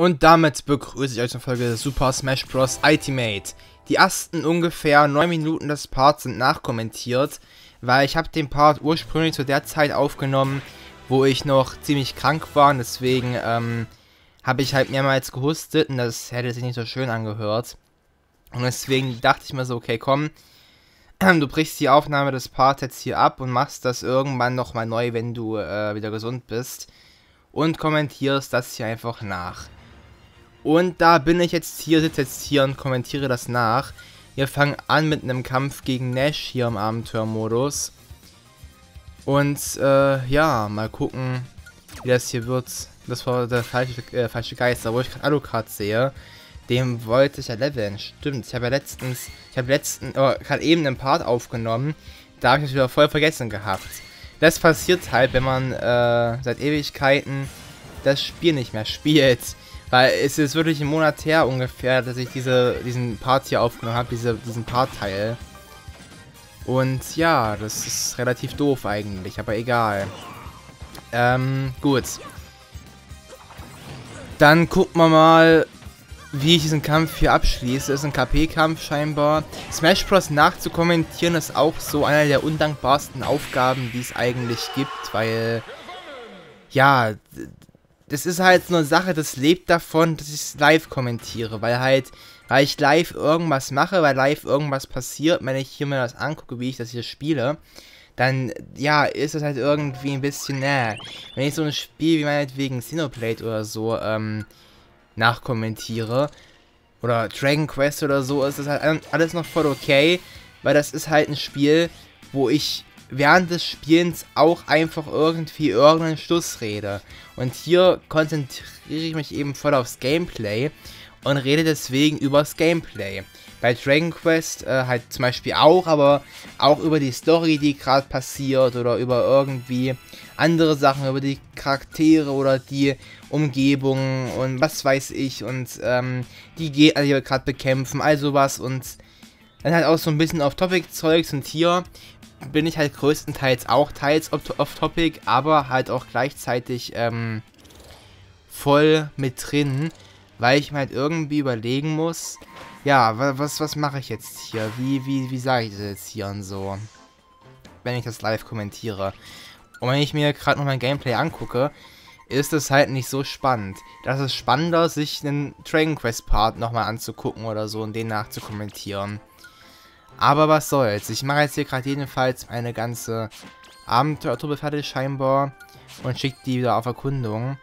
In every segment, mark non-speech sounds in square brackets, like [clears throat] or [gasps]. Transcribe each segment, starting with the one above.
Und damit begrüße ich euch zur Folge Super Smash Bros. Ultimate. Die ersten ungefähr 9 Minuten des Parts sind nachkommentiert, weil ich habe den Part ursprünglich zu der Zeit aufgenommen, wo ich noch ziemlich krank war und deswegen ähm, habe ich halt mehrmals gehustet und das hätte sich nicht so schön angehört. Und deswegen dachte ich mir so, okay, komm, [clears throat] du brichst die Aufnahme des Parts jetzt hier ab und machst das irgendwann nochmal neu, wenn du äh, wieder gesund bist. Und kommentierst das hier einfach nach. Und da bin ich jetzt hier, sitze jetzt hier und kommentiere das nach. Wir fangen an mit einem Kampf gegen Nash hier im Abenteuermodus. Und äh, ja, mal gucken, wie das hier wird. Das war der falsche, äh, falsche Geister, wo ich gerade Alucard sehe. Dem wollte ich ja leveln. Stimmt, ich habe ja letztens, ich habe letzten, oh, gerade eben einen Part aufgenommen. Da habe ich das wieder voll vergessen gehabt. Das passiert halt, wenn man äh, seit Ewigkeiten das Spiel nicht mehr spielt. Weil es ist wirklich ein Monat her ungefähr, dass ich diese, diesen Part hier aufgenommen habe, diese, diesen Part-Teil. Und ja, das ist relativ doof eigentlich, aber egal. Ähm, gut. Dann gucken wir mal, wie ich diesen Kampf hier abschließe. Ist ein KP-Kampf scheinbar. Smash Bros. nachzukommentieren ist auch so einer der undankbarsten Aufgaben, die es eigentlich gibt, weil... Ja, das ist halt so eine Sache, das lebt davon, dass ich es live kommentiere, weil halt, weil ich live irgendwas mache, weil live irgendwas passiert, wenn ich hier mir das angucke, wie ich das hier spiele, dann, ja, ist es halt irgendwie ein bisschen, ne, wenn ich so ein Spiel wie meinetwegen Xenoblade oder so, ähm, nachkommentiere, oder Dragon Quest oder so, ist das halt alles noch voll okay, weil das ist halt ein Spiel, wo ich während des Spielens auch einfach irgendwie irgendeinen Schluss rede. Und hier konzentriere ich mich eben voll aufs Gameplay und rede deswegen übers Gameplay. Bei Dragon Quest äh, halt zum Beispiel auch, aber auch über die Story, die gerade passiert oder über irgendwie andere Sachen, über die Charaktere oder die Umgebung und was weiß ich und ähm, die Gegner, die wir gerade bekämpfen, all sowas und dann halt auch so ein bisschen auf Topic-Zeugs und hier bin ich halt größtenteils auch teils off-topic, aber halt auch gleichzeitig ähm, voll mit drin, weil ich mir halt irgendwie überlegen muss, ja, was, was mache ich jetzt hier? Wie, wie, wie sage ich das jetzt hier und so? Wenn ich das live kommentiere. Und wenn ich mir gerade noch mein Gameplay angucke, ist es halt nicht so spannend. Das ist spannender, sich einen Dragon Quest Part nochmal anzugucken oder so und den nachzukommentieren. Aber was soll's. Ich mache jetzt hier gerade jedenfalls eine ganze Abenteuertruppe fertig scheinbar und schicke die wieder auf Erkundung.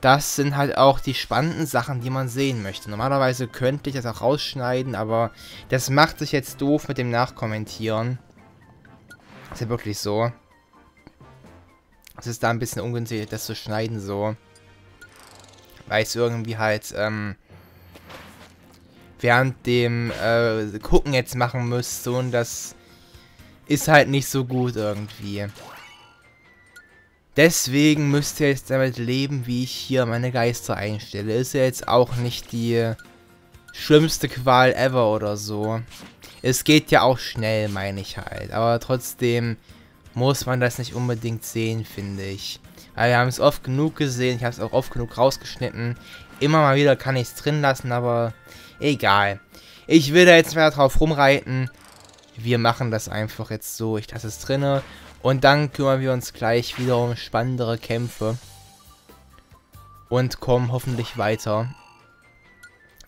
Das sind halt auch die spannenden Sachen, die man sehen möchte. Normalerweise könnte ich das auch rausschneiden, aber das macht sich jetzt doof mit dem Nachkommentieren. ist ja wirklich so. Es ist da ein bisschen ungünstig, das zu schneiden so. Weil es irgendwie halt, ähm, während dem äh, Gucken jetzt machen müsste und das ist halt nicht so gut irgendwie. Deswegen müsst ihr jetzt damit leben, wie ich hier meine Geister einstelle. Ist ja jetzt auch nicht die schlimmste Qual ever oder so. Es geht ja auch schnell, meine ich halt. Aber trotzdem muss man das nicht unbedingt sehen, finde ich. Weil wir haben es oft genug gesehen, ich habe es auch oft genug rausgeschnitten. Immer mal wieder kann ich es drin lassen, aber Egal. Ich will da jetzt mehr drauf rumreiten. Wir machen das einfach jetzt so. Ich lasse es drinne. Und dann kümmern wir uns gleich wieder um spannendere Kämpfe. Und kommen hoffentlich weiter.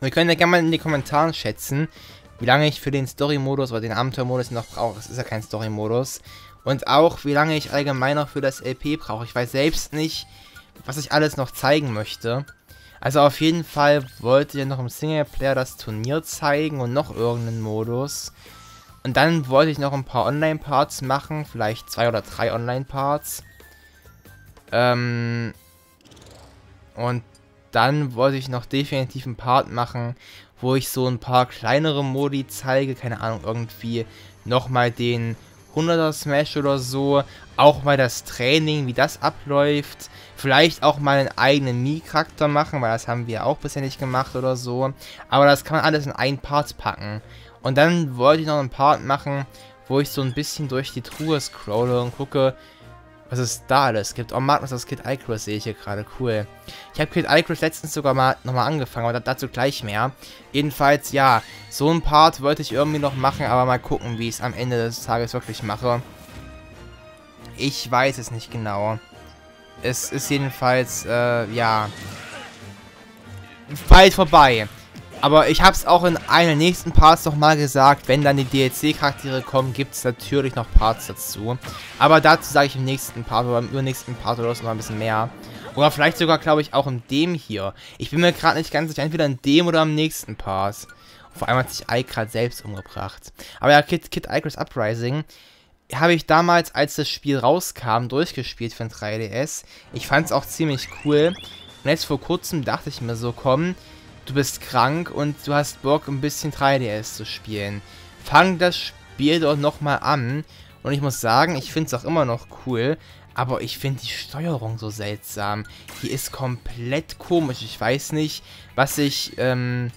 Wir können ja gerne mal in die Kommentare schätzen, wie lange ich für den Story-Modus oder den Abenteuer-Modus noch brauche. Das ist ja kein Story-Modus. Und auch, wie lange ich allgemein noch für das LP brauche. Ich weiß selbst nicht, was ich alles noch zeigen möchte. Also auf jeden Fall wollte ich noch im Singleplayer das Turnier zeigen und noch irgendeinen Modus. Und dann wollte ich noch ein paar Online-Parts machen, vielleicht zwei oder drei Online-Parts. Ähm, und dann wollte ich noch definitiv einen Part machen, wo ich so ein paar kleinere Modi zeige, keine Ahnung, irgendwie nochmal den 100er Smash oder so, auch mal das Training, wie das abläuft, vielleicht auch mal einen eigenen Mii-Charakter machen, weil das haben wir auch bisher nicht gemacht oder so, aber das kann man alles in einen Part packen. Und dann wollte ich noch einen Part machen, wo ich so ein bisschen durch die Truhe scrolle und gucke, was es da alles gibt. Oh, Magnus, das Kid Icarus sehe ich hier gerade. Cool. Ich habe Kid Icarus letztens sogar mal nochmal angefangen, aber dazu gleich mehr. Jedenfalls, ja, so ein Part wollte ich irgendwie noch machen, aber mal gucken, wie ich es am Ende des Tages wirklich mache. Ich weiß es nicht genau. Es ist jedenfalls, äh, ja, bald vorbei. Aber ich habe es auch in einem nächsten Parts noch mal gesagt, wenn dann die DLC-Charaktere kommen, gibt es natürlich noch Parts dazu. Aber dazu sage ich im nächsten Part oder im übernächsten Part oder so noch ein bisschen mehr. Oder vielleicht sogar, glaube ich, auch in dem hier. Ich bin mir gerade nicht ganz sicher, entweder in dem oder im nächsten Part. Vor allem hat sich Ike gerade selbst umgebracht. Aber ja, Kid, Kid Icarus Uprising habe ich damals, als das Spiel rauskam, durchgespielt für ein 3DS. Ich fand es auch ziemlich cool. Und jetzt vor kurzem dachte ich mir so, komm, du bist krank und du hast Bock, ein bisschen 3DS zu spielen. Fang das Spiel doch nochmal an. Und ich muss sagen, ich finde es auch immer noch cool. Aber ich finde die Steuerung so seltsam. Die ist komplett komisch. Ich weiß nicht, was sich ähm,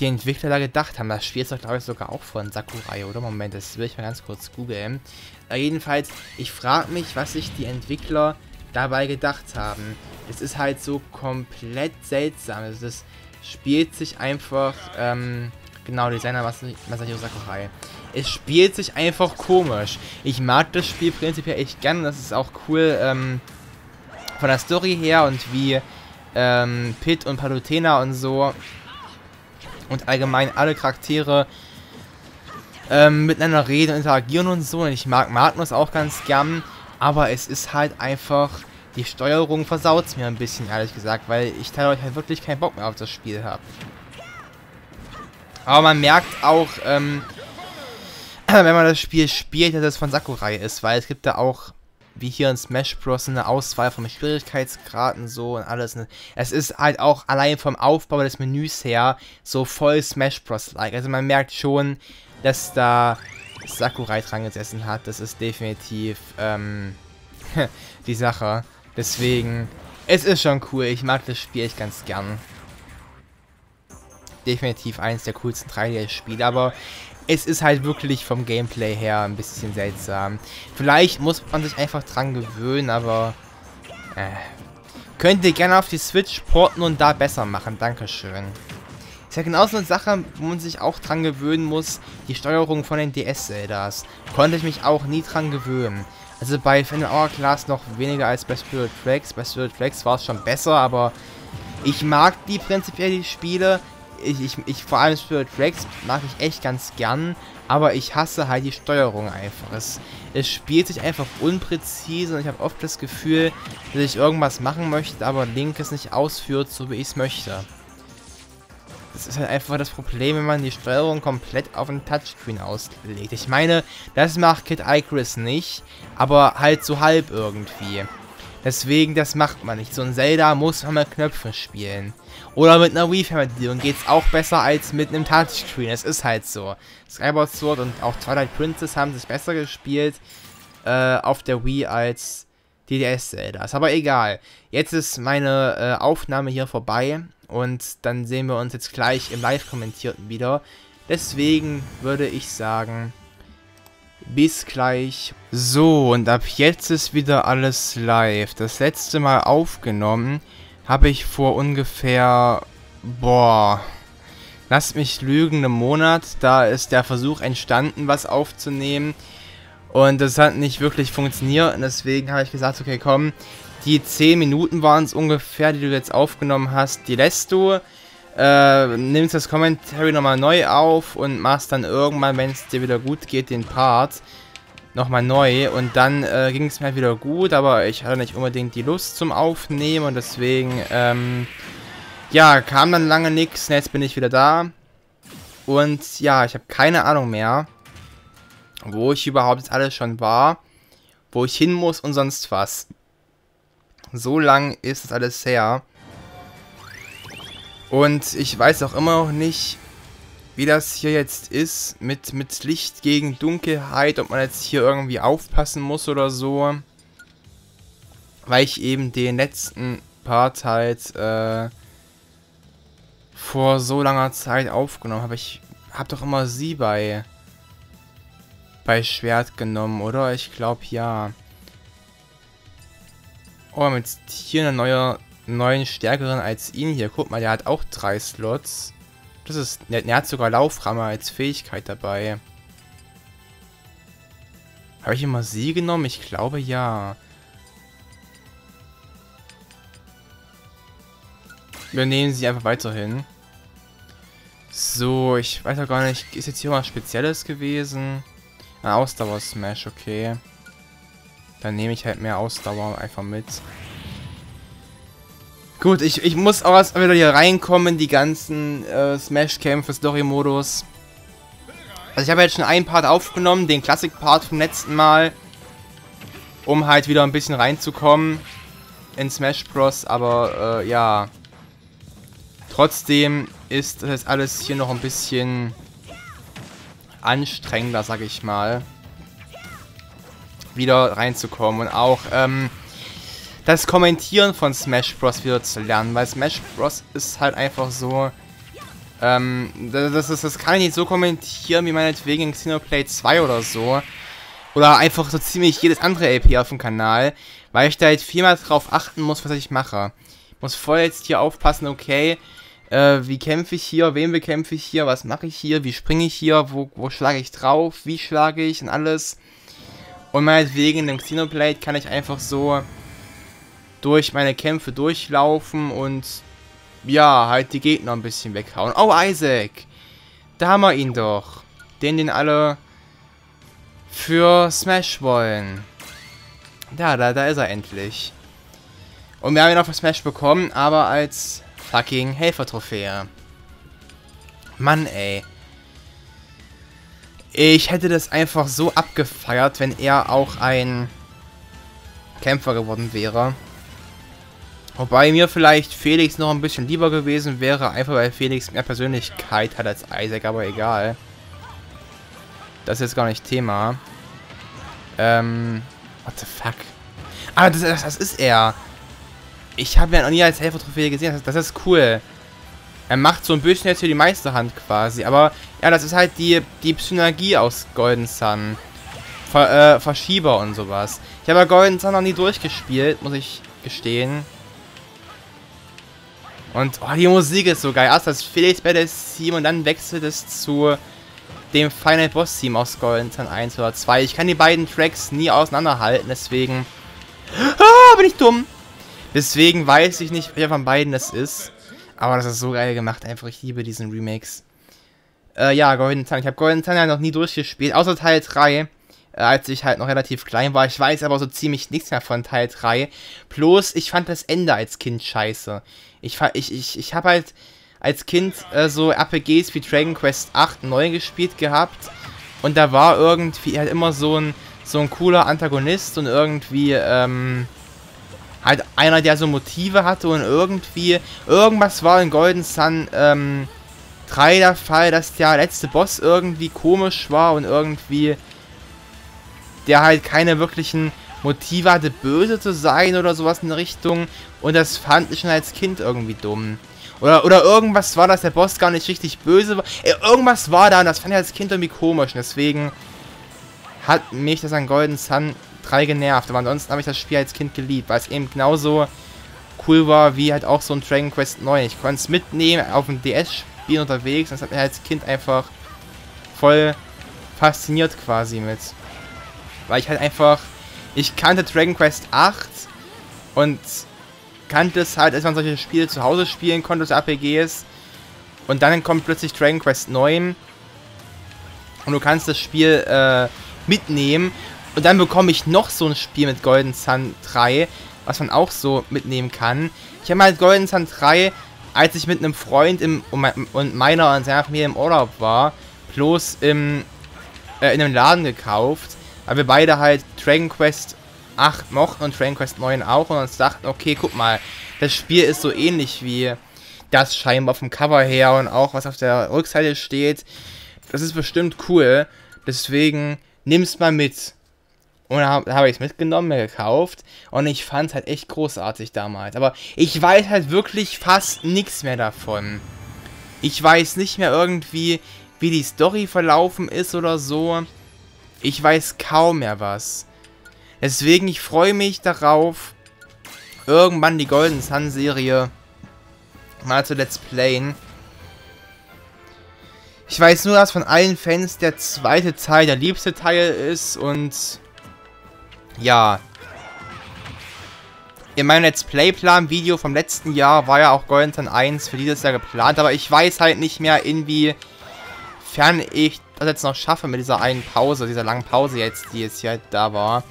die Entwickler da gedacht haben. Das Spiel ist doch, glaube ich, sogar auch von Sakurai, oder? Moment, das will ich mal ganz kurz googeln. Äh, jedenfalls, ich frage mich, was sich die Entwickler dabei gedacht haben. Es ist halt so komplett seltsam. Es ist spielt sich einfach, ähm, genau, Designer Masahiro Sakurai. Es spielt sich einfach komisch. Ich mag das Spiel prinzipiell echt gern. Das ist auch cool, ähm, von der Story her und wie, ähm, Pit und Palutena und so und allgemein alle Charaktere ähm, miteinander reden und interagieren und so. Und ich mag Magnus auch ganz gern, aber es ist halt einfach die Steuerung versaut es mir ein bisschen, ehrlich gesagt, weil ich teilweise halt wirklich keinen Bock mehr auf das Spiel habe. Aber man merkt auch, ähm, [clears throat] wenn man das Spiel spielt, dass es von Sakurai ist, weil es gibt da auch, wie hier in Smash Bros. eine Auswahl von Schwierigkeitsgraden so und alles. Es ist halt auch allein vom Aufbau des Menüs her so voll Smash Bros.-like. Also man merkt schon, dass da Sakurai dran gesessen hat. Das ist definitiv, ähm, [laughs] die Sache. Deswegen, es ist schon cool. Ich mag das Spiel echt ganz gern. Definitiv eines der coolsten 3D-Spiele, aber es ist halt wirklich vom Gameplay her ein bisschen seltsam. Vielleicht muss man sich einfach dran gewöhnen, aber... Äh, könnt ihr gerne auf die Switch porten und da besser machen. Dankeschön. Ist ja genauso eine Sache, wo man sich auch dran gewöhnen muss, die Steuerung von den DS-Zeldas. Konnte ich mich auch nie dran gewöhnen. Also bei Final Hourglass noch weniger als bei Spirit Tracks. Bei Spirit Tracks war es schon besser, aber ich mag die prinzipiell, die Spiele. Ich, ich, ich, vor allem Spirit Tracks mag ich echt ganz gern, aber ich hasse halt die Steuerung einfach. Es, es spielt sich einfach unpräzise und ich habe oft das Gefühl, dass ich irgendwas machen möchte, aber Link es nicht ausführt, so wie ich es möchte. Das ist halt einfach das Problem, wenn man die Steuerung komplett auf den Touchscreen auslegt. Ich meine, das macht Kid Icarus nicht, aber halt so halb irgendwie. Deswegen, das macht man nicht. So ein Zelda muss man mit Knöpfen spielen. Oder mit einer Wii-Fernbedienung geht es auch besser als mit einem Touchscreen. Es ist halt so. Skyward Sword und auch Twilight Princess haben sich besser gespielt äh, auf der Wii als die DS-Zeldas. Aber egal. Jetzt ist meine äh, Aufnahme hier vorbei. Und dann sehen wir uns jetzt gleich im Live-Kommentierten wieder. Deswegen würde ich sagen, bis gleich. So, und ab jetzt ist wieder alles live. Das letzte Mal aufgenommen habe ich vor ungefähr, boah, lasst mich lügen, einem Monat. Da ist der Versuch entstanden, was aufzunehmen. Und das hat nicht wirklich funktioniert. Und deswegen habe ich gesagt, okay, komm, die 10 Minuten waren es ungefähr, die du jetzt aufgenommen hast, die lässt du. Äh, nimmst das Commentary nochmal neu auf und machst dann irgendwann, wenn es dir wieder gut geht, den Part nochmal neu. Und dann äh, ging es mir wieder gut, aber ich hatte nicht unbedingt die Lust zum Aufnehmen und deswegen, ähm, ja, kam dann lange nichts. Jetzt bin ich wieder da. Und ja, ich habe keine Ahnung mehr, wo ich überhaupt alles schon war, wo ich hin muss und sonst was. So lang ist es alles her. Und ich weiß auch immer noch nicht, wie das hier jetzt ist mit, mit Licht gegen Dunkelheit, ob man jetzt hier irgendwie aufpassen muss oder so. Weil ich eben den letzten Part halt äh, vor so langer Zeit aufgenommen habe. Ich habe doch immer sie bei, bei Schwert genommen, oder? Ich glaube ja. Oh, mit hier eine neue, neuen stärkeren als ihn hier. Guck mal, der hat auch drei Slots. Das ist, der, der hat sogar Lauframme als Fähigkeit dabei. Habe ich immer sie genommen? Ich glaube ja. Wir nehmen sie einfach weiterhin. So, ich weiß auch gar nicht. Ist jetzt hier was Spezielles gewesen? Ein Ausdauer-Smash, okay. Dann nehme ich halt mehr Ausdauer einfach mit. Gut, ich, ich muss auch erst wieder hier reinkommen, die ganzen äh, Smash-Kämpfe, Story-Modus. Also ich habe jetzt schon einen Part aufgenommen, den Classic-Part vom letzten Mal. Um halt wieder ein bisschen reinzukommen in Smash Bros. Aber äh, ja. Trotzdem ist das alles hier noch ein bisschen anstrengender, sag ich mal. Wieder reinzukommen. Und auch ähm, das Kommentieren von Smash Bros. wieder zu lernen. Weil Smash Bros. ist halt einfach so ähm, das, das, das kann ich nicht so kommentieren wie meinetwegen in Xenoblade 2 oder so. Oder einfach so ziemlich jedes andere LP auf dem Kanal. Weil ich da halt viermal drauf achten muss, was ich mache. Ich muss voll jetzt hier aufpassen, okay, äh, wie kämpfe ich hier, wem bekämpfe ich hier, was mache ich hier, wie springe ich hier, wo, wo schlage ich drauf, wie schlage ich und alles. Und meinetwegen in dem Xenoblade kann ich einfach so durch meine Kämpfe durchlaufen und ja, halt die Gegner ein bisschen weghauen. Oh, Isaac! Da haben wir ihn doch. Den, den alle für Smash wollen. Da, da, da ist er endlich. Und wir haben ihn auch für Smash bekommen, aber als fucking Helfer-Trophäe. Mann, ey. Ich hätte das einfach so abgefeiert, wenn er auch ein Kämpfer geworden wäre. Wobei mir vielleicht Felix noch ein bisschen lieber gewesen wäre, einfach weil Felix mehr Persönlichkeit hat als Isaac, aber egal. Das ist jetzt gar nicht Thema. Ähm, what the fuck? Ah, das, das, das ist er. Ich habe ihn noch nie als Helfer-Trophäe gesehen, das, das, ist cool. Er macht so ein bisschen jetzt für die Meisterhand quasi, aber ja, das ist halt die, die Synergie aus Golden Sun. Ver, äh, Verschieber und sowas. Ich habe Golden Sun noch nie durchgespielt, muss ich gestehen. Und oh, die Musik ist so geil. Erst das Felix Battles Team und dann wechselt es zu dem Final Boss Team aus Golden Sun 1 oder 2. Ich kann die beiden Tracks nie auseinanderhalten, deswegen... [gasps] Ah, bin ich dumm! Deswegen weiß ich nicht, wer von beiden das ist. Aber das ist so geil gemacht, einfach. Ich liebe diesen Remakes. Äh, ja, Golden Sun. Ich habe Golden Sun ja noch nie durchgespielt, außer Teil 3 äh, als ich halt noch relativ klein war. Ich weiß aber so ziemlich nichts mehr von Teil 3. Bloß, ich fand das Ende als Kind scheiße. Ich, ich, ich, ich habe halt als Kind äh, so RPGs wie Dragon Quest 8 neu gespielt gehabt. Und da war irgendwie halt immer so ein, so ein cooler Antagonist und irgendwie, ähm, halt einer, der so Motive hatte und irgendwie, irgendwas war in Golden Sun, ähm, 3 der Fall, dass der letzte Boss irgendwie komisch war und irgendwie der halt keine wirklichen Motive hatte, böse zu sein oder sowas in der Richtung. Und das fand ich schon als Kind irgendwie dumm. Oder, oder irgendwas war, dass der Boss gar nicht richtig böse war. Äh, irgendwas war da und das fand ich als Kind irgendwie komisch. Und deswegen hat mich das an Golden Sun 3 genervt. Aber ansonsten habe ich das Spiel als Kind geliebt, weil es eben genauso cool war wie halt auch so ein Dragon Quest 9. Ich konnte es mitnehmen, auf dem DS spielen unterwegs. Und das hat mich als Kind einfach voll fasziniert quasi mit. Weil ich halt einfach, ich kannte Dragon Quest 8 und kannte es halt, als man solche Spiele zu Hause spielen konnte, so RPGs. Und dann kommt plötzlich Dragon Quest 9 und du kannst das Spiel äh, mitnehmen. Und dann bekomme ich noch so ein Spiel mit Golden Sun 3, was man auch so mitnehmen kann. Ich habe mal Golden Sun 3, als ich mit einem Freund im, und meiner und seiner Familie im Urlaub war, bloß im, äh, in einem Laden gekauft weil wir beide halt Dragon Quest 8 mochten und Dragon Quest 9 auch und uns dachten, okay, guck mal, das Spiel ist so ähnlich wie das scheinbar vom Cover her und auch was auf der Rückseite steht. Das ist bestimmt cool. Deswegen nimm's mal mit. Und da habe hab ich es mitgenommen, mir gekauft. Und ich fand es halt echt großartig damals. Aber ich weiß halt wirklich fast nichts mehr davon. Ich weiß nicht mehr irgendwie, wie die Story verlaufen ist oder so. Ich weiß kaum mehr was. Deswegen, ich freue mich darauf, irgendwann die Golden Sun Serie mal zu Let's Playen. Ich weiß nur, dass von allen Fans der zweite Teil der liebste Teil ist und ja. In meinem Let's Play Plan Video vom letzten Jahr war ja auch Golden Sun 1 für dieses Jahr geplant, aber ich weiß halt nicht mehr inwiefern ich das jetzt noch schaffe mit dieser einen Pause, dieser langen Pause jetzt, die jetzt hier halt da war.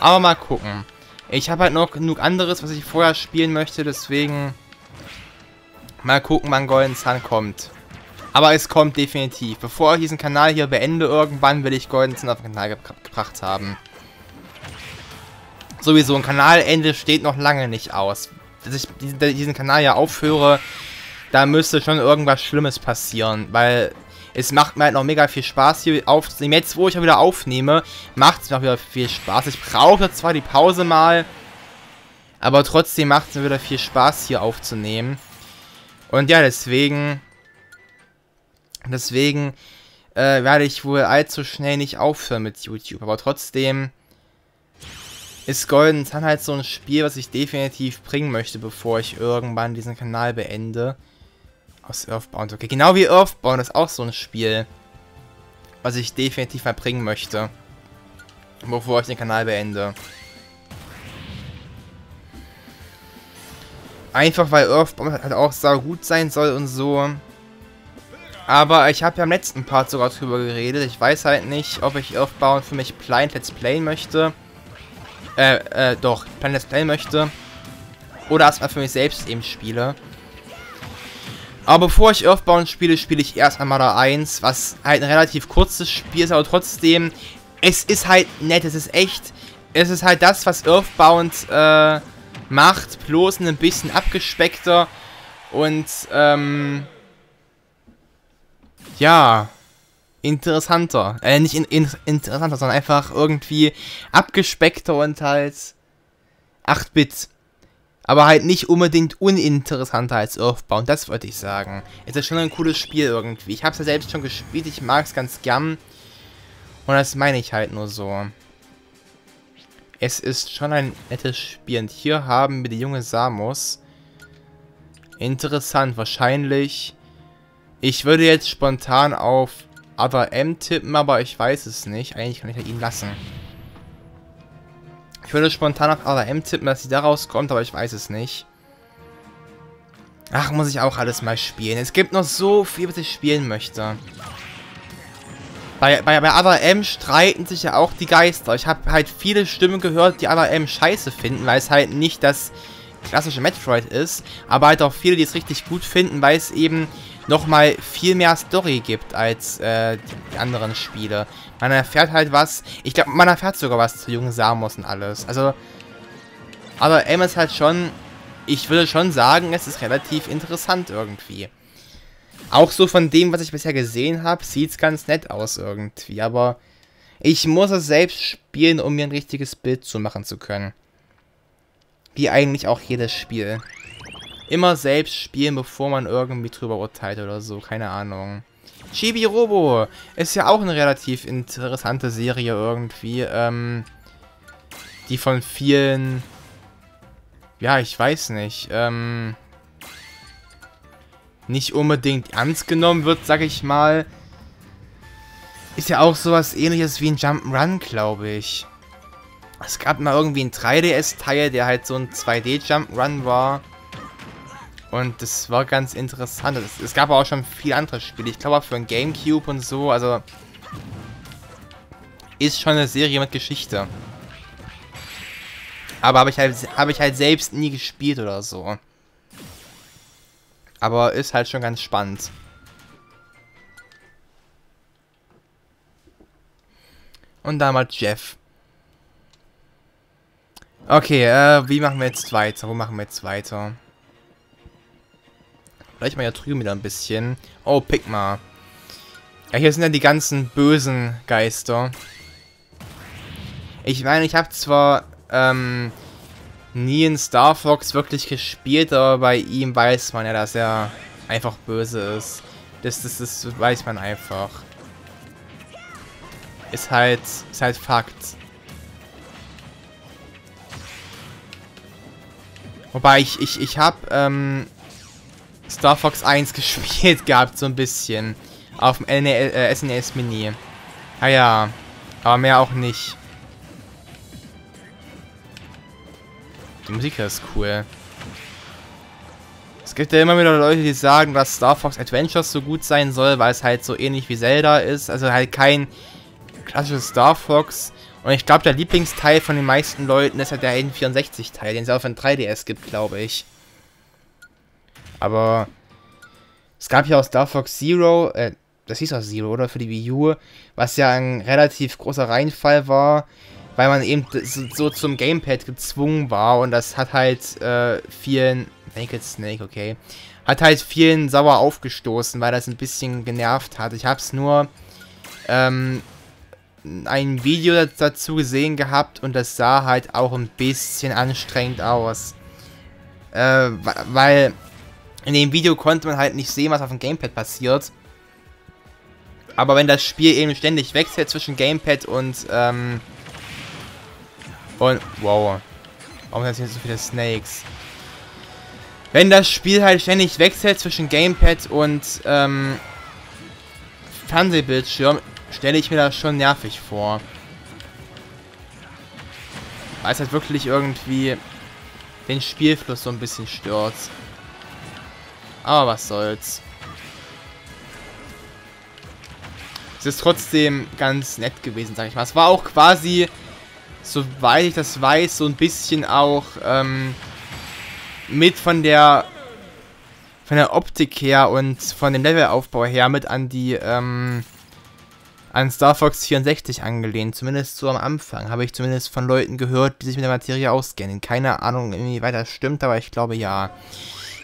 Aber mal gucken. Ich habe halt noch genug anderes, was ich vorher spielen möchte, deswegen mal gucken, wann Golden Sun kommt. Aber es kommt definitiv. Bevor ich diesen Kanal hier beende, irgendwann will ich Golden Sun auf den Kanal ge gebracht haben. Sowieso, ein Kanalende steht noch lange nicht aus. Dass ich diesen Kanal ja aufhöre, da müsste schon irgendwas Schlimmes passieren, weil es macht mir halt noch mega viel Spaß hier aufzunehmen. Jetzt, wo ich auch wieder aufnehme, macht es mir auch wieder viel Spaß. Ich brauche zwar die Pause mal, aber trotzdem macht es mir wieder viel Spaß hier aufzunehmen. Und ja, deswegen, deswegen äh, werde ich wohl allzu schnell nicht aufhören mit YouTube. Aber trotzdem ist Golden Sun halt so ein Spiel, was ich definitiv bringen möchte, bevor ich irgendwann diesen Kanal beende. Aus Earthbound. Okay, genau wie Earthbound ist auch so ein Spiel, was ich definitiv mal bringen möchte. Bevor ich den Kanal beende. Einfach weil Earthbound halt auch sau gut sein soll und so. Aber ich habe ja im letzten Part sogar drüber geredet. Ich weiß halt nicht, ob ich Earthbound für mich blind Let's Play möchte. Äh, äh, doch, blind Let's Play möchte. Oder erstmal für mich selbst eben spiele. Aber bevor ich Earthbound spiele, spiele ich erst einmal da 1, was halt ein relativ kurzes Spiel ist, aber trotzdem, es ist halt nett, es ist echt, es ist halt das, was Earthbound äh, macht, bloß ein bisschen abgespeckter und, ähm, ja, interessanter. Äh, nicht in, in, interessanter, sondern einfach irgendwie abgespeckter und halt 8-Bit. Aber halt nicht unbedingt uninteressanter als Earthbound, das wollte ich sagen. Es ist schon ein cooles Spiel irgendwie. Ich habe es ja selbst schon gespielt, ich mag es ganz gern. Und das meine ich halt nur so. Es ist schon ein nettes Spiel. Und hier haben wir die junge Samus. Interessant, wahrscheinlich. Ich würde jetzt spontan auf Other M tippen, aber ich weiß es nicht. Eigentlich kann ich ja ihn lassen. Ich würde spontan auf ARM tippen, dass sie da rauskommt, aber ich weiß es nicht. Ach, muss ich auch alles mal spielen. Es gibt noch so viel, was ich spielen möchte. Bei, bei, bei ARM streiten sich ja auch die Geister. Ich habe halt viele Stimmen gehört, die ARM scheiße finden, weil es halt nicht das klassische Metroid ist. Aber halt auch viele, die es richtig gut finden, weil es eben nochmal viel mehr Story gibt als äh, die anderen Spiele. Man erfährt halt was. Ich glaube, man erfährt sogar was zu jungen Samus und alles. Also, aber M ist halt schon, ich würde schon sagen, es ist relativ interessant irgendwie. Auch so von dem, was ich bisher gesehen habe, sieht es ganz nett aus irgendwie. Aber ich muss es selbst spielen, um mir ein richtiges Bild zu machen zu können. Wie eigentlich auch jedes Spiel immer selbst spielen, bevor man irgendwie drüber urteilt oder so. Keine Ahnung. Chibi Robo ist ja auch eine relativ interessante Serie irgendwie. Ähm, die von vielen... Ja, ich weiß nicht. Ähm, nicht unbedingt ernst genommen wird, sag ich mal. Ist ja auch sowas ähnliches wie ein Jump'n'Run, glaube ich. Es gab mal irgendwie einen 3DS-Teil, der halt so ein 2D-Jump'n'Run war. Und das war ganz interessant. Es, es gab auch schon viele andere Spiele. Ich glaube auch für ein Gamecube und so. Also ist schon eine Serie mit Geschichte. Aber habe ich, halt, hab ich halt selbst nie gespielt oder so. Aber ist halt schon ganz spannend. Und damals Jeff. Okay, äh, wie machen wir jetzt weiter? Wo machen wir jetzt weiter? Vielleicht mal hier drüben wieder ein bisschen. Oh, Pigma. Ja, hier sind ja die ganzen bösen Geister. Ich meine, ich habe zwar ähm, nie in Star Fox wirklich gespielt, aber bei ihm weiß man ja, dass er einfach böse ist. Das, das, das weiß man einfach. Ist halt, ist halt Fakt. Wobei ich, ich, ich habe ähm, Star Fox 1 gespielt [laughs] gehabt, so ein bisschen. Auf dem äh, SNES Mini. Ah ja, aber mehr auch nicht. Die Musik ist cool. Es gibt ja immer wieder Leute, die sagen, dass Star Fox Adventures so gut sein soll, weil es halt so ähnlich wie Zelda ist. Also halt kein klassisches Star Fox. Und ich glaube, der Lieblingsteil von den meisten Leuten ist halt der N64-Teil, den es auf ein 3DS gibt, glaube ich. Aber es gab ja auch Star Fox Zero, äh, das hieß auch Zero, oder? Für die Wii U, was ja ein relativ großer Reinfall war, weil man eben so, zum Gamepad gezwungen war und das hat halt äh, vielen, Naked Snake, okay, hat halt vielen sauer aufgestoßen, weil das ein bisschen genervt hat. Ich habe es nur ähm, ein Video dazu gesehen gehabt und das sah halt auch ein bisschen anstrengend aus. Äh, weil in dem Video konnte man halt nicht sehen, was auf dem Gamepad passiert. Aber wenn das Spiel eben ständig wechselt zwischen Gamepad und, ähm... Und, wow. Warum sind hier so viele Snakes? Wenn das Spiel halt ständig wechselt zwischen Gamepad und, ähm... Fernsehbildschirm, stelle ich mir das schon nervig vor. Weil es halt wirklich irgendwie den Spielfluss so ein bisschen stört. Aber was soll's. Es ist trotzdem ganz nett gewesen, sag ich mal. Es war auch quasi, soweit ich das weiß, so ein bisschen auch ähm, mit von der von der Optik her und von dem Levelaufbau her mit an die ähm, an Star Fox 64 angelehnt. Zumindest so am Anfang. Habe ich zumindest von Leuten gehört, die sich mit der Materie auskennen. Keine Ahnung, inwieweit das stimmt, aber ich glaube ja.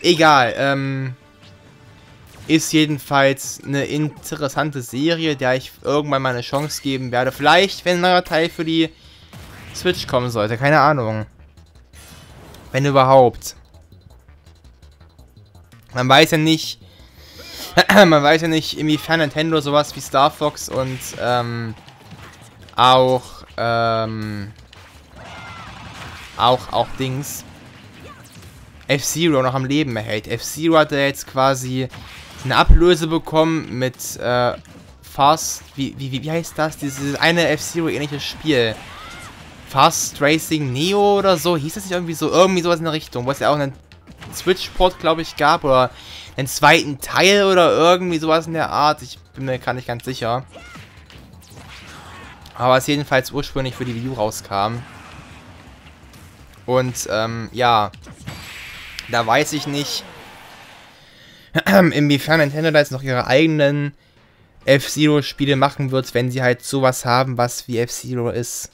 Egal, ähm, ist jedenfalls eine interessante Serie, der ich irgendwann mal eine Chance geben werde. Vielleicht, wenn ein neuer Teil für die Switch kommen sollte, keine Ahnung. Wenn überhaupt. Man weiß ja nicht, [clears throat] man weiß ja nicht, inwiefern Nintendo sowas wie Star Fox und ähm, auch ähm, auch auch Dings F-Zero noch am Leben erhält. F-Zero hat ja jetzt quasi eine Ablöse bekommen mit äh, Fast, wie, wie, wie heißt das? Dieses eine F-Zero ähnliches Spiel. Fast Racing Neo oder so, hieß das nicht irgendwie so? Irgendwie sowas in der Richtung, wo es ja auch einen Switch-Port, glaube ich, gab oder einen zweiten Teil oder irgendwie sowas in der Art. Ich bin mir gar nicht ganz sicher. Aber es jedenfalls ursprünglich für die Wii U rauskam. Und, ähm, ja. Da weiß ich nicht, [clears throat] inwiefern Nintendo da jetzt noch ihre eigenen F-Zero-Spiele machen wird, wenn sie halt sowas haben, was wie F-Zero ist.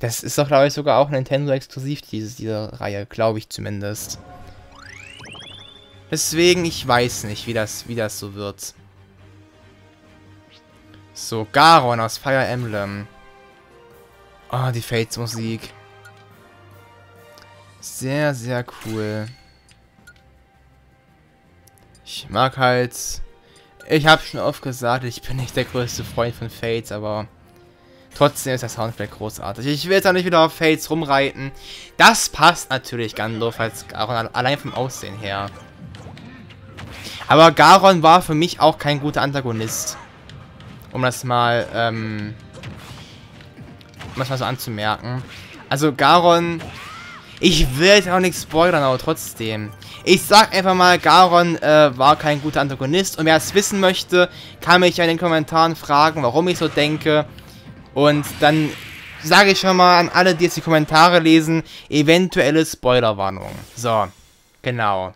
Das ist doch, glaube ich, sogar auch Nintendo-exklusiv, diese, diese Reihe, glaube ich zumindest. Deswegen, ich weiß nicht, wie das, wie das so wird. So, Garon aus Fire Emblem. Oh, die Fates-Musik. Sehr, sehr cool. Ich mag halt... Ich habe schon oft gesagt, ich bin nicht der größte Freund von Fates, aber... Trotzdem ist der Soundtrack großartig. Ich will jetzt auch nicht wieder auf Fates rumreiten. Das passt natürlich Gandalf als Garon, allein vom Aussehen her. Aber Garon war für mich auch kein guter Antagonist. Um das mal, ähm... Um das mal so anzumerken. Also Garon ich will jetzt auch nichts spoilern, aber trotzdem. Ich sag einfach mal, Garon äh, war kein guter Antagonist. Und wer es wissen möchte, kann mich ja in den Kommentaren fragen, warum ich so denke. Und dann sage ich schon mal an alle, die jetzt die Kommentare lesen, eventuelle Spoilerwarnung. So, genau.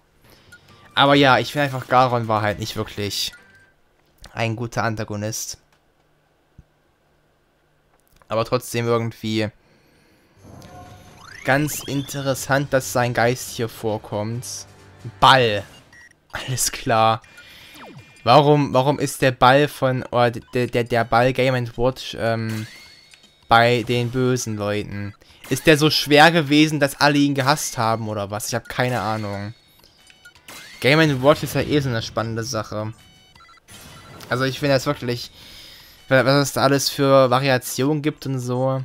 Aber ja, ich finde einfach, Garon war halt nicht wirklich ein guter Antagonist. Aber trotzdem irgendwie Ganz interessant, dass sein Geist hier vorkommt. Ball. Alles klar. Warum, warum ist der Ball von, oder der, der, der Ball Game Watch ähm, bei den bösen Leuten? Ist der so schwer gewesen, dass alle ihn gehasst haben oder was? Ich habe keine Ahnung. Game Watch ist ja eh so eine spannende Sache. Also ich finde das wirklich, was es da alles für Variationen gibt und so.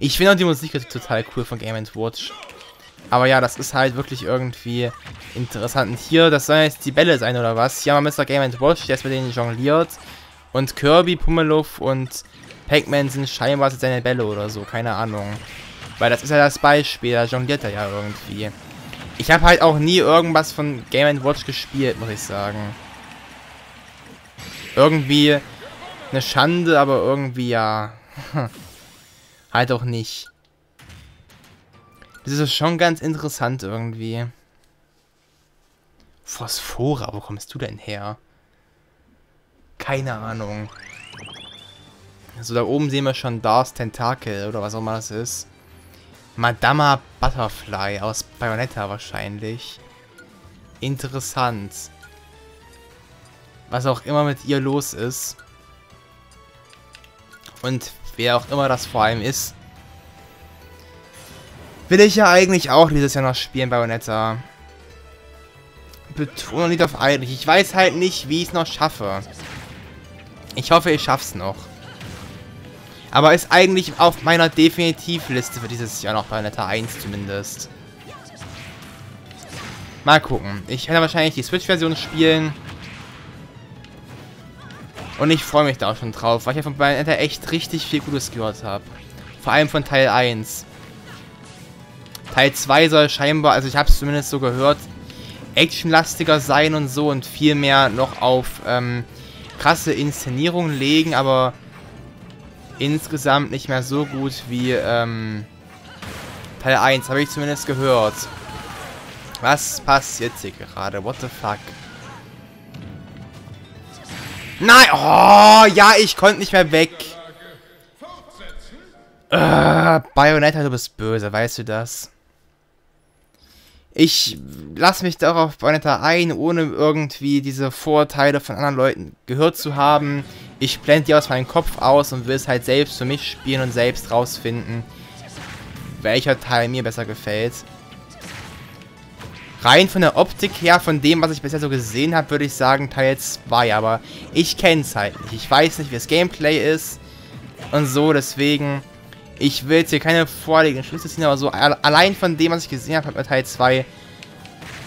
Ich finde auch die Musik total cool von Game Watch. Aber ja, das ist halt wirklich irgendwie interessant. Und hier, das sollen jetzt die Bälle sein, oder was? Hier haben wir Mr. Game Watch, der ist mit denen jongliert. Und Kirby, Pummeluff und Pac-Man sind scheinbar seine Bälle oder so, keine Ahnung. Weil das ist ja das Beispiel, da jongliert er ja irgendwie. Ich habe halt auch nie irgendwas von Game Watch gespielt, muss ich sagen. Irgendwie eine Schande, aber irgendwie ja. [laughs] halt auch nicht. Das ist schon ganz interessant irgendwie. Phosphora, wo kommst du denn her? Keine Ahnung. So, da oben sehen wir schon Dars Tentakel oder was auch immer das ist. Madama Butterfly aus Bayonetta wahrscheinlich. Interessant. Was auch immer mit ihr los ist. Und wer auch immer das vor allem ist. Will ich ja eigentlich auch dieses Jahr noch spielen, Bayonetta. Betonung nicht auf eigentlich. Ich weiß halt nicht, wie ich es noch schaffe. Ich hoffe, ich schaff's noch. Aber ist eigentlich auf meiner Definitivliste für dieses Jahr noch Bayonetta 1 zumindest. Mal gucken. Ich werde wahrscheinlich die Switch-Version spielen. Und ich freue mich da auch schon drauf, weil ich ja von Bayonetta echt richtig viel Gutes gehört habe. Vor allem von Teil 1. Teil 2 soll scheinbar, also ich habe es zumindest so gehört, actionlastiger sein und so und viel mehr noch auf ähm, krasse Inszenierung legen, aber insgesamt nicht mehr so gut wie ähm, Teil 1, habe ich zumindest gehört. Was passiert hier gerade? What the fuck? Nein! Oh, ja, ich konnte nicht mehr weg. Äh, Bayonetta, du bist böse, weißt du das? Ich lasse mich darauf Bayonetta ein, ohne irgendwie diese Vorteile von anderen Leuten gehört zu haben. Ich blende die aus meinem Kopf aus und will es halt selbst für mich spielen und selbst rausfinden, welcher Teil mir besser gefällt. Rein von der Optik her, von dem, was ich bisher so gesehen habe, würde ich sagen Teil 2. Aber ich kenne es halt nicht. Ich weiß nicht, wie das Gameplay ist und so. Deswegen, ich will jetzt hier keine vorliegenden Schlüsse ziehen, aber so allein von dem, was ich gesehen habe, hat mir Teil 2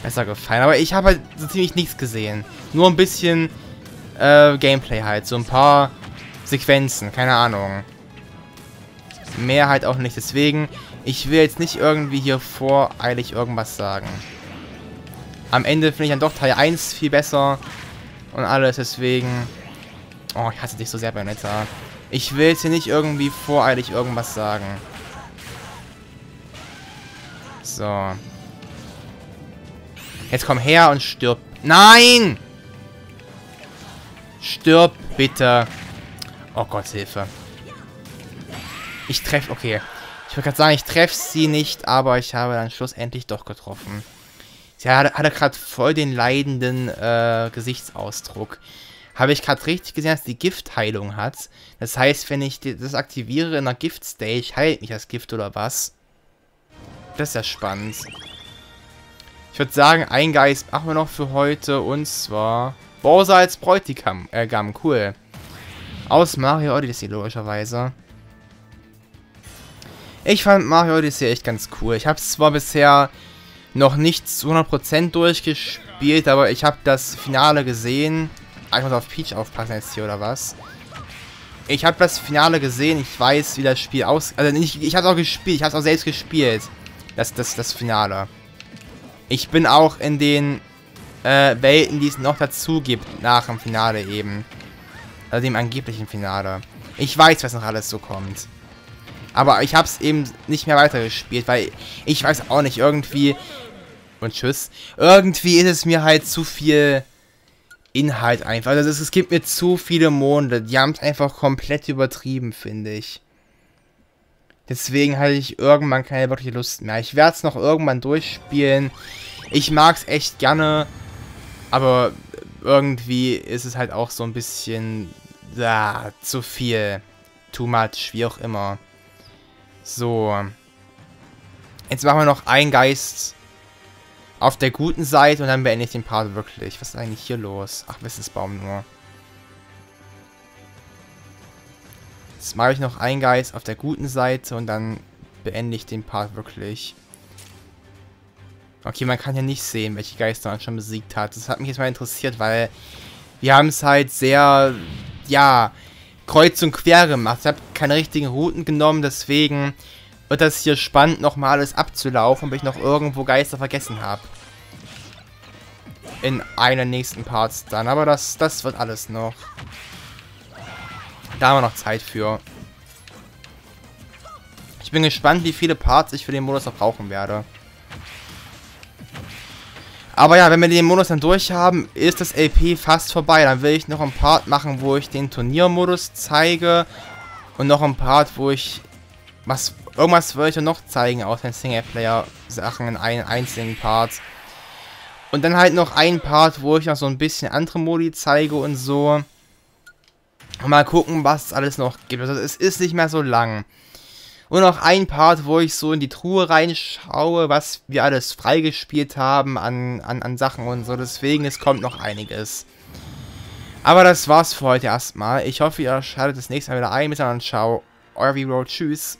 besser gefallen. Aber ich habe halt so ziemlich nichts gesehen. Nur ein bisschen äh, Gameplay halt. So ein paar Sequenzen, keine Ahnung. Mehr halt auch nicht. Deswegen, ich will jetzt nicht irgendwie hier voreilig irgendwas sagen. Am Ende finde ich dann doch Teil 1 viel besser. Und alles, deswegen... Oh, ich hasse dich so sehr, Bayonetta. Ich will jetzt hier nicht irgendwie voreilig irgendwas sagen. So. Jetzt komm her und stirb. Nein! Stirb, bitte. Oh Gott, Hilfe. Ich treffe... Okay. Ich wollte gerade sagen, ich treffe sie nicht, aber ich habe dann schlussendlich doch getroffen. Sie hat, hatte gerade voll den leidenden äh, Gesichtsausdruck. Habe ich gerade richtig gesehen, dass die Giftheilung hat. Das heißt, wenn ich das aktiviere in der Gift-Stage, heilt mich das Gift oder was? Das ist ja spannend. Ich würde sagen, ein Geist machen wir noch für heute. Und zwar Bowser als Bräutigam. Äh, Gamm, cool. Aus Mario Odyssey, logischerweise. Ich fand Mario Odyssey echt ganz cool. Ich habe es zwar bisher noch nicht zu 100% durchgespielt, aber ich habe das Finale gesehen. Ah, ich muss auf Peach aufpassen jetzt hier, oder was? Ich habe das Finale gesehen, ich weiß, wie das Spiel aus... Also nicht, ich habe auch gespielt, ich habe es auch selbst gespielt. Das, das, das Finale. Ich bin auch in den äh, Welten, die es noch dazu gibt, nach dem Finale eben. Also dem angeblichen Finale. Ich weiß, was noch alles so kommt. Aber ich habe es eben nicht mehr weitergespielt, weil ich weiß auch nicht, irgendwie... Und tschüss. Irgendwie ist es mir halt zu viel Inhalt einfach. Also es, es gibt mir zu viele Monde. Die haben es einfach komplett übertrieben, finde ich. Deswegen hatte ich irgendwann keine wirkliche Lust mehr. Ich werde es noch irgendwann durchspielen. Ich mag es echt gerne. Aber irgendwie ist es halt auch so ein bisschen... Ja, zu viel. Too much, wie auch immer. So. Jetzt machen wir noch einen Geist auf der guten Seite und dann beende ich den Part wirklich. Was ist eigentlich hier los? Ach, Wissensbaum nur. Jetzt mache ich noch einen Geist auf der guten Seite und dann beende ich den Part wirklich. Okay, man kann ja nicht sehen, welche Geister man schon besiegt hat. Das hat mich jetzt mal interessiert, weil wir haben es halt sehr, ja, kreuz und quer gemacht. Ich habe keine richtigen Routen genommen, deswegen wird das hier spannend, nochmal alles abzulaufen, ob ich noch irgendwo Geister vergessen habe. In einer nächsten Parts dann, aber das, das wird alles noch. Da haben wir noch Zeit für. Ich bin gespannt, wie viele Parts ich für den Modus noch brauchen werde. Aber ja, wenn wir den Modus dann durch haben, ist das LP fast vorbei. Dann will ich noch einen Part machen, wo ich den Turniermodus zeige. Und noch einen Part, wo ich... was Irgendwas will ich noch zeigen, aus den Singleplayer-Sachen in einen einzelnen Part. Und dann halt noch ein Part, wo ich noch so ein bisschen andere Modi zeige und so. Mal gucken, was es alles noch gibt. Also es ist nicht mehr so lang. Und noch ein Part, wo ich so in die Truhe reinschaue, was wir alles freigespielt haben an, an, an Sachen und so. Deswegen, es kommt noch einiges. Aber das war's für heute erstmal. Ich hoffe, ihr schaltet das nächste Mal wieder ein. Bis dann, ciao. Euer Vero, tschüss.